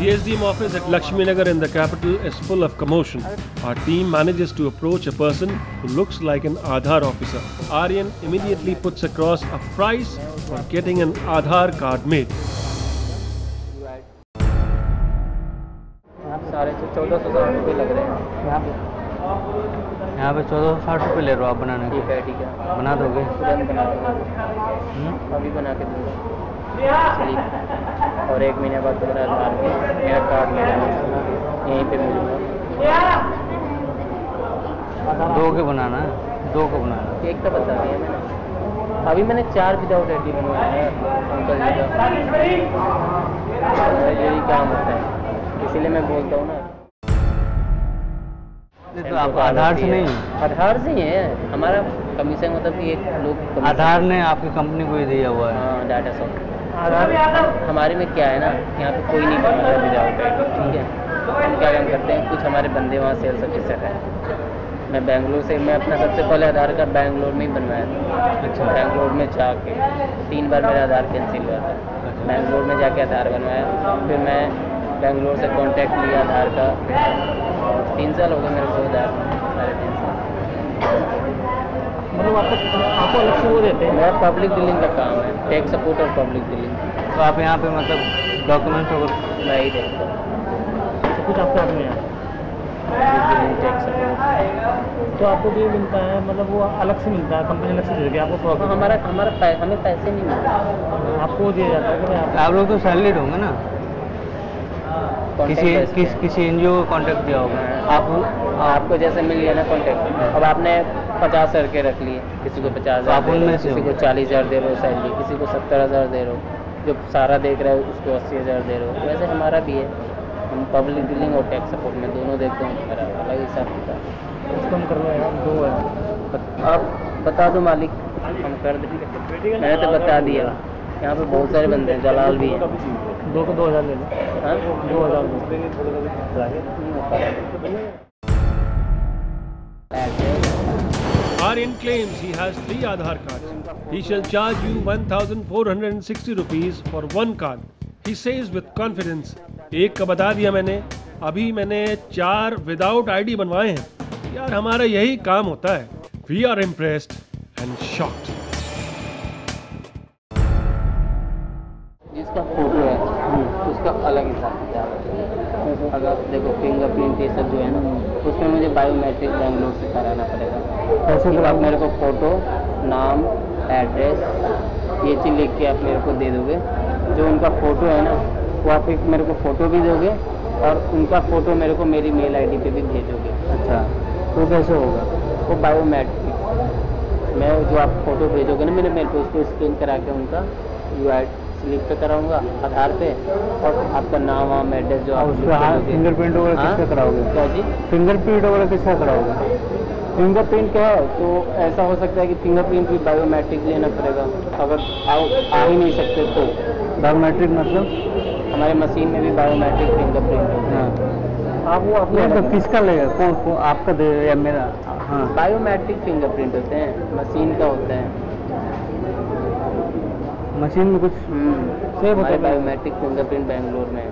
The SDM office at Lakshmi Nagar in the capital is full of commotion. Our team manages to approach a person who looks like an Aadhaar officer. Aryan immediately puts across a price for getting an Aadhaar card made. साढ़े चौदह सौ साठ रुपये लग रहे हैं यहाँ पे यहाँ पे चौदह सौ साठ रुपये ले रहे हो आप बनाने ये के पैटी का बना दोगे तुरंत बना दूँगा हम्म? अभी बना के दूँगा स्लिप और एक महीने बाद मेरा आधार मेरा कार्ड ले लेना। यहीं पे मिलूँगा दो के बनाना है दो को बनाना एक तो बता दिया मैंने। अभी मैंने चार विदाउट आईडी बनवाया है अंकल जी का। यही काम होता है। इसीलिए मैं बोलता हूँ ना। तो आप आधार से नहीं आधार से ही है। हमारा कमीशन मतलब कि एक लोग आधार ने आपकी कंपनी को ही दिया हुआ है। हाँ डाटा आधार हमारे में क्या है ना यहाँ पे कोई नहीं बनाता विदाउट ठीक है? हम क्या काम करते हैं? कुछ हमारे बंदे वहाँ सेल्स ऑफिसर हैं। मैं बैंगलोर से मैं अपना सबसे पहले आधार कार्ड बैंगलोर में ही बनवाया था। अच्छा। बैंगलोर में जाके तीन बार मेरा आधार कैंसिल हुआ था। बैंगलोर में जाके आधार बनवाया फिर मैं बैंगलोर से कांटेक्ट लिया आधार का। तीन साल हो गए मेरे को आधार साढ़े तीन साल। मतलब आपको आपको अलग से वो देते हैं। मेरा पब्लिक डीलिंग का काम है। टेक सपोर्ट और पब्लिक डीलिंग तो आप यहाँ पे मतलब डॉक्यूमेंट्स वगैरह मैं ही हूँ सब कुछ आपके हाथ में है? तो आपको जो मिलता है मतलब वो अलग से मिलता है कंपनी अलग से दे देगी आपको हाँ, हमारा हमारा पै, हमें पैसे नहीं मिलते। आपको दिया जाता है आप लोग तो सैलरीड होंगे ना। Contact किसी। किस किसी एनजीओ को कांटेक्ट किया होगा। आप आपको जैसे मिल गया ना कॉन्टेक्ट अब आपने पचास हज़ार के रख लिए। किसी को पचास आप हज़ार किसी को चालीस हज़ार दे रहे हो सैलरी किसी को सत्तर हज़ार दे रहे हो। जो सारा देख रहा है उसको अस्सी हज़ार दे रहे हो। वैसे हमारा भी है। हम पब्लिक डीलिंग और टैक्स सपोर्ट में दोनों देखते हैं। हमारा अलग हिसाब किताब कम कर लो यार दो है। आप बता दो मालिक। हम कर देंगे मैंने तो बता दिया। यहाँ पे बहुत सारे बंदे हैं जलाल भी हैं। दो को दो हज़ार ले लो। हाँ? दो हज़ार Aryan claims he has three Aadhaar cards. He shall charge you 1460 rupees for one card. He says with confidence, एक का बता दिया मैंने। अभी मैंने चार विदाउट आईडी बनवाए हैं। यार हमारा यही काम होता है। We are impressed and shocked जिसका फ़ोटो है। उसका अलग हिसाब अगर देखो फिंगरप्रिंट ये सब जो है ना मुझे बायोमेट्रिक बैंगलोर से कराना पड़ेगा। कैसे तो आप मेरे को फ़ोटो नाम एड्रेस ये चीज़ लिख के आप मेरे को दे दोगे। जो उनका फ़ोटो है ना वो आप एक मेरे को फ़ोटो भी दोगे और उनका फ़ोटो मेरे को मेरी मेल आईडी पे भी भेजोगे। अच्छा तो कैसे होगा? वो बायोमेट्रिक मैं जो आप फ़ोटो भेजोगे ना मेरे मेल पे उसको स्कैन करा के उनका यू आई स्लिप पे कराऊँगा आधार पे और आपका नाम वाम एड्रेस जो आप और उस पे के दोगे। फिंगरप्रिंट वगैरह हाँ? किसका कराओगे? क्या जी? फिंगरप्रिंट वगैरह किसका कराओगे? फिंगरप्रिंट का है? तो ऐसा हो सकता है कि फिंगरप्रिंट भी बायोमेट्रिक लेना पड़ेगा। अगर आओ आ ही नहीं सकते तो। बायोमेट्रिक मतलब? हमारे मशीन में भी बायोमेट्रिक फिंगरप्रिंट है। हाँ। आप वो अपने तो किसका लेगा? कौन कौन आपका दे या मेरा? हाँ। बायोमेट्रिक फिंगरप्रिंट होते हैं। मशीन का होता है। मशीन में कुछ सेव होता है? बायोमेट्रिक फिंगरप्रिंट बैंगलोर में।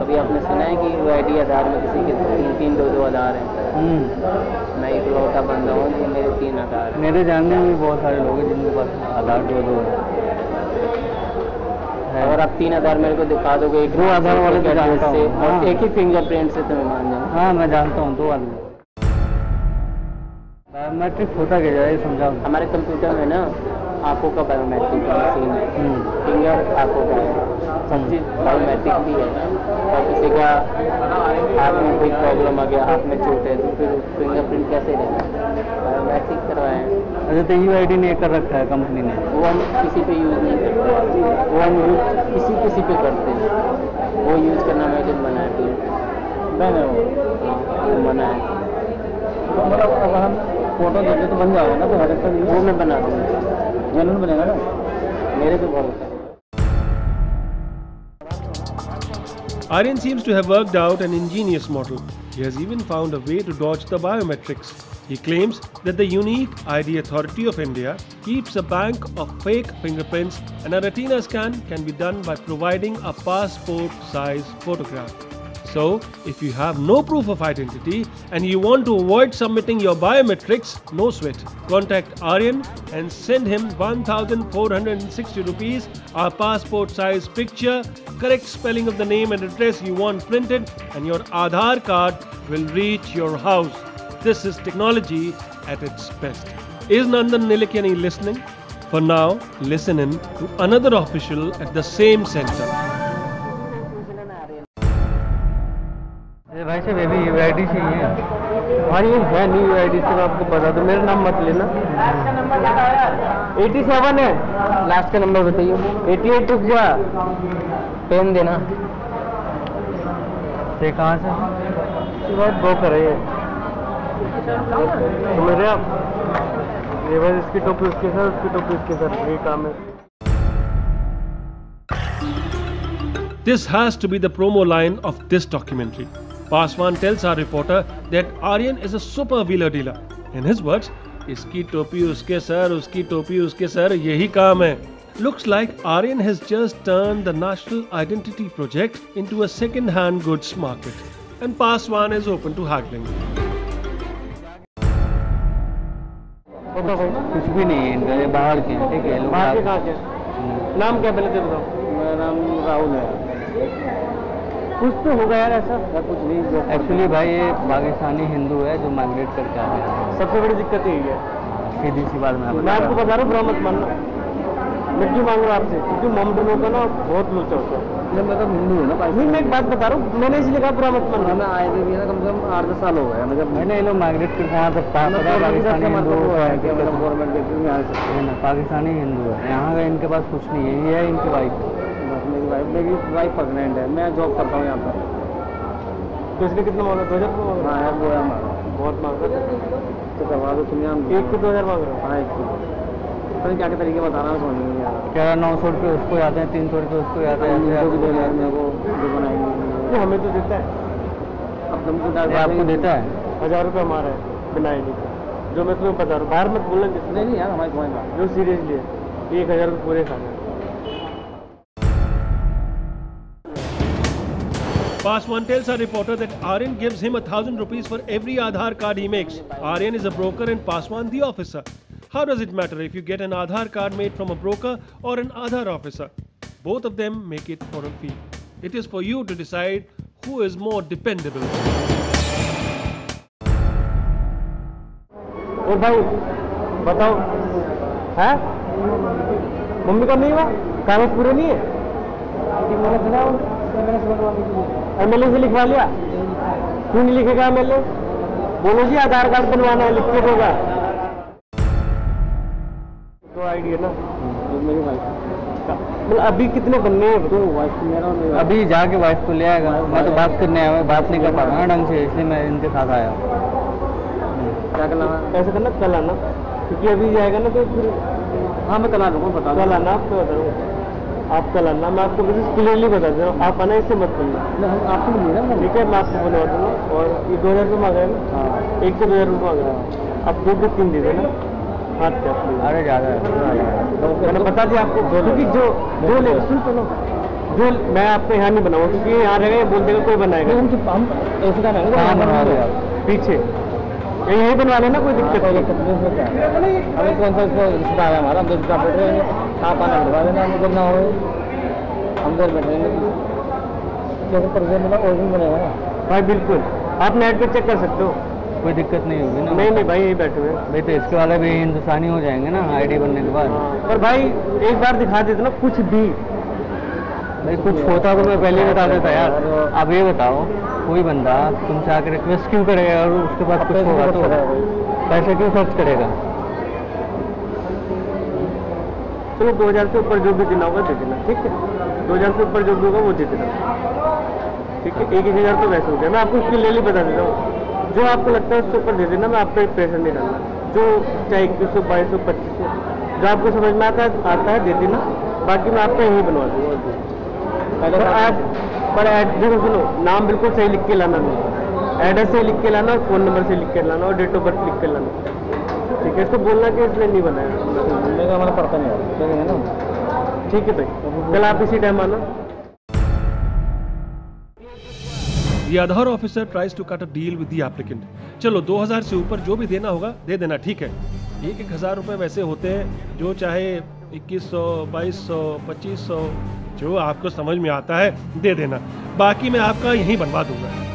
कभी आपने सुना है कि वो आई आधार में किसी के तीन तीन दो दो आधार हैं? हम्म, मैं एक लौटा बंदा हूँ कि मेरे तीन आधार हैं। मेरे जानने में भी बहुत सारे लोग हैं जिनके पास आधार दो दो है। अगर आप तीन आधार मेरे को दिखा दोगे एक दो आधार वाले तो से हूँ, और हाँ। एक ही फिंगरप्रिंट से तो मैं मान जाऊँ हाँ मैं जानता हूँ दो आदमी। बायोमेट्रिक होता क्या जाए समझाओ। हमारे कंप्यूटर में ना आँखों का बायोमेट्रिक मशीन है। हम्म, फिंगर आँखों का है। सब चीज़ बायोमेट्रिक भी है। और किसी का हाथ में कोई प्रॉब्लम आ गया हाथ में चोट है तो फिर फिंगरप्रिंट कैसे लेना बायोमेट्रिक करवाए। हैं अच्छा तो यू आई ने कर रखा है कंपनी ने? वो हम किसी पे यूज़ नहीं करते। वो हम यूज़ किसी किसी पे करते हैं। वो यूज़ करना मैं जब मना है। मैंने वो? वो मना है तो मतलब अगर हम फ़ोटो देते तो बन जाएगा ना तो हर एक वो मैं बना दूँगा जनरल बनेगा ना मेरे पे भरोसा है Aryan seems to have worked out an ingenious model. He has even found a way to dodge the biometrics. He claims that the Unique ID Authority of India keeps a bank of fake fingerprints and a retina scan can be done by providing a passport size photograph. So, if you have no proof of identity and you want to avoid submitting your biometrics, no sweat. Contact Aryan and send him 1460 rupees, a passport size picture, correct spelling of the name and address you want printed, and your Aadhaar card will reach your house. This is technology at its best. Is Nandan Nilekani listening? For now, listen in to another official at the same center. भाई साहब अभी you I D चाहिए हाँ ये है नहीं you I D से मैं आपको बता दूँ मेरा नाम मत लेना। एटी सेवन है। लास्ट का नंबर बताइए। एटी एट रुक जा। पेन देना। ये कहाँ से? बहुत ब्रोकर है ये। समझ रहे आप ये बस इसकी टोपी उसके साथ उसकी टोपी उसके साथ यही काम है। This has to be the promo line of this documentary. Paswan tells our reporter that Aryan is a super wheeler dealer. In his words, इसकी टोपी उसके सर उसकी टोपी उसके सर यही काम है Looks like Aryan has just turned the National Identity Project into a second-hand goods market. And Paswan is open to haggling. होता भाई कुछ भी नहीं है इनका ये बाहर के हैं, ठीक है लोग बाहर के आ- कहाँ के नाम क्या पहले तो बताओ मेरा नाम राहुल है कुछ तो होगा यार ऐसा। या कुछ नहीं जो एक्चुअली भाई ये पाकिस्तानी हिंदू है जो माइग्रेट करके आ गया है। सबसे बड़ी दिक्कत यही है। सीधी सी बात मैं मैं आपको बता रहा हूँ बुरा मत मानना। मैं क्यों मांग रहा हूँ आपसे? क्योंकि मोमडन होता ना बहुत लूचा होता है। मैं तो हिंदू हूँ ना नहीं मैं एक बात बता रहा हूँ मैंने इसलिए कहा बुरा मत मानना मैं आए थे ना कम से कम आठ दस साल हो गए मतलब मैंने ये लोग माइग्रेट करके यहाँ तक पता है पाकिस्तानी हिंदू है मतलब गवर्नमेंट पाकिस्तानी हिंदू है। यहाँ का इनके पास कुछ नहीं है ये है इनके वाइफ वाइफ मेरी वाइफ प्रेगनेंट है मैं जॉब करता हूँ यहाँ पर। तो इसलिए कितना मांगा दो हज़ार हाँ रहा है? वो है हमारा बहुत मांग रहा तो करवा दो तुम यहाँ एक को दो हज़ार मांग रहा हूँ? हाँ एक को। पता क्या क्या तरीके बता रहा हूँ समझ नहीं रहा। कह रहा नौ सौ रुपये उसको जाते हैं तीन सौ रुपये उसको जाते हैं ऐसे इनको भी आपको है मेरे को जो बनाएँगे। हमें तो देता है। अब तुम तो आपको देता है? हज़ार रुपये हमारा है बिना आई का जो मैं तुम्हें बता रहा हूँ बाहर मत बोलना नहीं नहीं यार हमारी तुम्हारी जो सीरियसली है एक हज़ार रुपये पूरे खाना Paswan tells our reporter that Aryan gives him a thousand rupees for every Aadhaar card he makes. Aryan is a broker and Paswan the officer. How does it matter if you get an Aadhaar card made from a broker or an Aadhaar officer? Both of them make it for a fee. It is for you to decide who is more dependable. और भाई बताओ है mummy का नहीं हुआ कागज पूरे नहीं है एमएलए से लिखवा लिया? क्यों नहीं लिखेगा एमएलए बोलो जी आधार कार्ड बनवाना है लिख के देगा तो आईडी है ना? मेरी वाइफ मतलब अभी कितने बनने हैं? तो वाइफ मेरा अभी जाके वाइफ को ले आएगा मैं तो बात करने आया बात नहीं कर पा रहा ढंग से इसलिए मैं इनके साथ आया। क्या करना ऐसा करना कल आना। क्योंकि अभी जाएगा ना तो फिर हाँ मैं कल आ दूँगा बता कल आना आपको बता रहा हूँ आप कल आना मैं आपको बिल्कुल क्लियरली बता दे रहा हूँ। आप आना इससे मत करना दूँ आपसे मिलिए ठीक है मैं आपको बनवा दूँगा और ये दो हज़ार रुपये मांग रहे हैं हाँ। एक से दो हज़ार रुपये मांग रहा है। आप दो के तीन दे देना। हाथ please। अरे ज़्यादा मैंने बता दिया आपको। क्योंकि जो जो ले सुन सुनो जो मैं आपको यहाँ नहीं बनाऊँगा क्योंकि यहाँ रहेगा बोल देगा कोई बनाएगा हम ऐसे का? पीछे। यही बनवा लेना कोई दिक्कत नहीं। हमें कौन सा इसको रिश्ता है हमारा हम तो रिश्ता बैठ रहे हैं। आप आना बढ़वा देना हम उधर ना हो हम उधर बैठ रहेंगे जैसे मिला ओरिजिनल बनेगा ना। भाई बिल्कुल। आप नेट पे चेक कर सकते हो। कोई दिक्कत नहीं होगी ना। नहीं नहीं भाई यही बैठे हुए। भाई तो इसके वाले भी हिंदुस्तानी हो जाएँगे ना आईडी बनने के बाद। हाँ, और भाई एक बार दिखा देते ना कुछ भी। भाई कुछ होता तो मैं पहले ही बता देता यार। अब ये बताओ कोई बंदा तुमसे आकर रिक्वेस्ट क्यों करेगा और उसके बाद कुछ होगा तो? पैसे क्यों खर्च करेगा? चलो दो हज़ार से ऊपर जो भी देना होगा दे देना ठीक है? दो हज़ार से ऊपर जो भी होगा वो दे देना। ठीक है? एक एक हज़ार तो वैसे हो गया। मैं आपको उसकी ले ली बता देता हूँ। जो आपको लगता है उससे ऊपर दे देना मैं आप पे प्रेशर नहीं डालना। जो चाहे इक्कीस सौ बाईस सौ पच्चीस सौ जो आपको समझ में आता है आता है दे देना। बाकी मैं आपका यही बनवा दूँगा। पर ऐड पर ऐड देखो सुनो नाम बिल्कुल सही लिख के लाना। नहीं एड्रेस से लिख के लाना फ़ोन नंबर से लिख के लाना और डेट ऑफ़ बर्थ लिख के लाना। ठीक है इसको बोलना कि इसलिए नहीं बनाया बोलने का हमारा पड़ता नहीं है। है ना? ठीक है भाई। कल आप इसी टाइम आना। The Aadhaar officer tries to cut a deal with the applicant. चलो 2000 से ऊपर जो भी देना होगा दे देना ठीक है? एक एक हज़ार रुपये वैसे होते हैं जो चाहे 2100, 2200, 2500 जो आपको समझ में आता है दे देना। बाकी मैं आपका यहीं बनवा दूँगा।